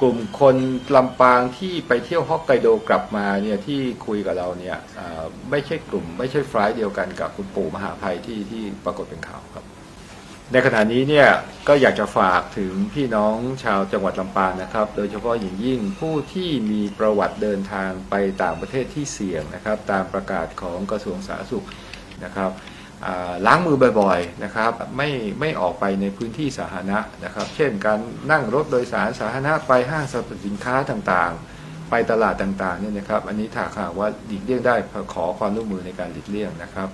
กลุ่มคนลำปางที่ไปเที่ยวฮอกไกโดกลับมาเนี่ยที่คุยกับเราเนี่ยไม่ใช่กลุ่ม ไม่ใช่ฟลท์เดียวกันกับคุณปู่มหาภัยที่ที่ปรากฏเป็นข่าวครับ ในขณะนี้เนี่ยก็อยากจะฝากถึงพี่น้องชาวจังหวัดลำปางนะครับ โดยเฉพาะอย่างยิ่งผู้ที่มีประวัติเดินทางไปต่างประเทศที่เสี่ยงนะครับ ตามประกาศของกระทรวงสาธารณสุขนะครับ ล้างมือบ่อยๆนะครับไม่ไม่ออกไปในพื้นที่สาธารณะนะครับ เช่นการนั่งรถโดยสารสาธารณะไปห้างสรรพสินค้าต่างๆ ไปตลาดต่างๆเนี่ยนะครับ อันนี้ถ้าหากว่าหลีกเลี่ยงได้ขอความร่วมมือในการหลีกเลี่ยงนะครับ